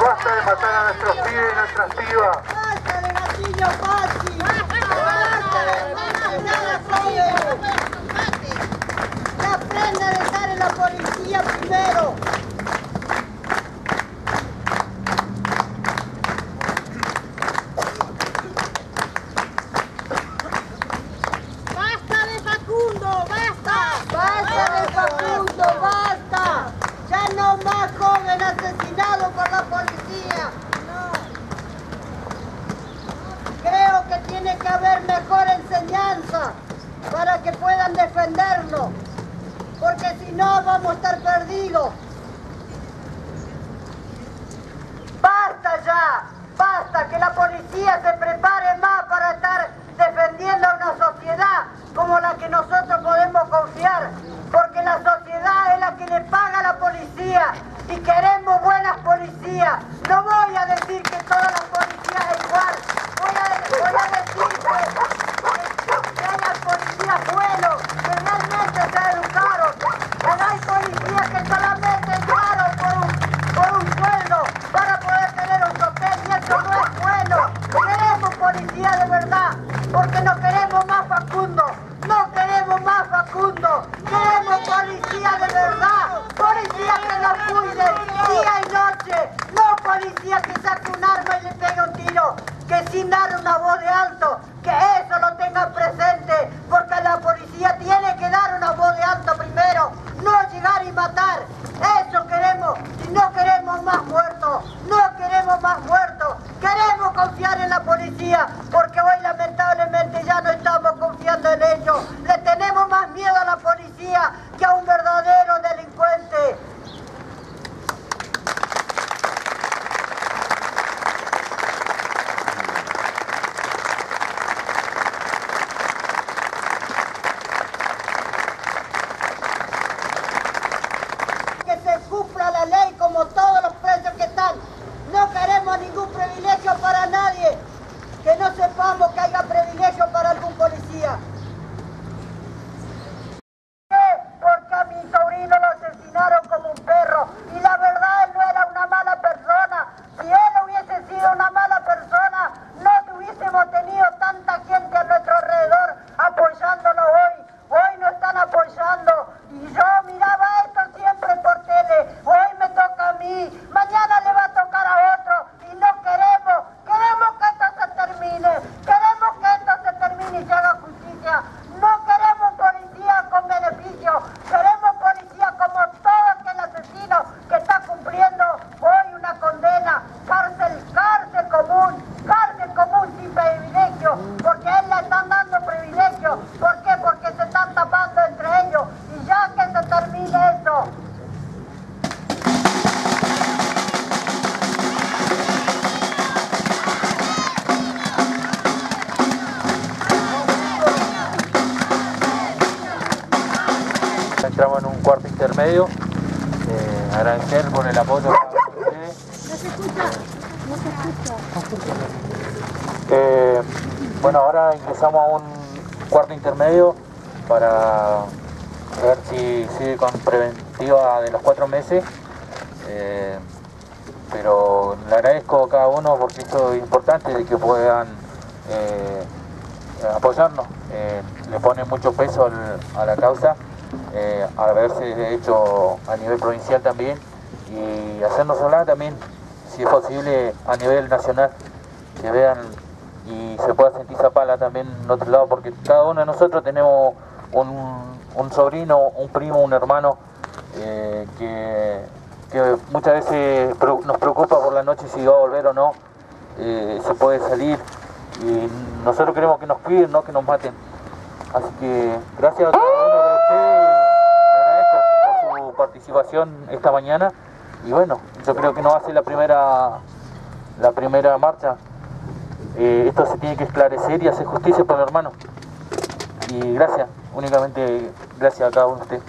basta de matar a nuestros pibes y nuestras pibas. ¡Basta de gatillo fácil! ¡Basta de asesinar a pibes! ¡Ya aprende a estar en la policía primero! ¡Basta de Facundo! ¡Basta! ¡Basta de Facundo! ¡Basta! ¡Ya no más joven asesinado por la policía! Creo que tiene que haber mejor enseñanza para que puedan defendernos, porque si no vamos a estar perdidos. ¡Basta ya! ¡Basta! Que la policía se prepare más para estar defendiendo a una sociedad como la que nosotros podemos confiar, porque la sociedad es la que le paga a la policía y queremos buenas policías. No voy a decir que todas las policías es igual, voy a, voy a decir que, que haya policías buenos, que realmente se educaron, que no hay policías que solamente entraron por un, por un sueldo para poder tener un papel y eso no es bueno. Queremos policía de verdad, porque no queremos más Facundo, no queremos más Queremos policía de verdad, policía que nos cuide día y noche, no policía que saque un arma y le pegue un tiro, que sin dar una voz de alto, que eso lo tengan presente, porque la policía tiene que dar una voz de alto primero, no llegar y matar, eso queremos, y no queremos más muertos, no queremos más muertos, queremos confiar en la policía, porque hoy lamentablemente ya no estamos confiando en ellos, le tenemos más miedo a la policía que a un verdadero delincuente. que se cumpla la ley como todos los presos que están. No queremos ningún privilegio para nadie. Que no Entramos en un cuarto intermedio. Eh, agradecer por el apoyo. de ustedes. Escucha. Eh, bueno, ahora ingresamos a un cuarto intermedio para ver si sigue con preventiva de los cuatro meses. Eh, pero le agradezco a cada uno porque esto es importante de que puedan eh, apoyarnos. Eh, le ponen mucho peso a la causa, eh, haberse hecho a nivel provincial también y hacernos hablar también, si es posible, a nivel nacional, que vean y se pueda sentir Zapala también en otro lado, porque cada uno de nosotros tenemos un, un sobrino, un primo, un hermano eh, que, que muchas veces nos preocupa por la noche si va a volver o no, eh, se puede salir y nosotros queremos que nos cuiden, no que nos maten. Así que gracias a cada uno de ustedes y le agradezco por su participación esta mañana y bueno, yo creo que no va a ser la primera la primera marcha. Eh, esto se tiene que esclarecer y hacer justicia por mi hermano. Y gracias, únicamente gracias a cada uno de ustedes.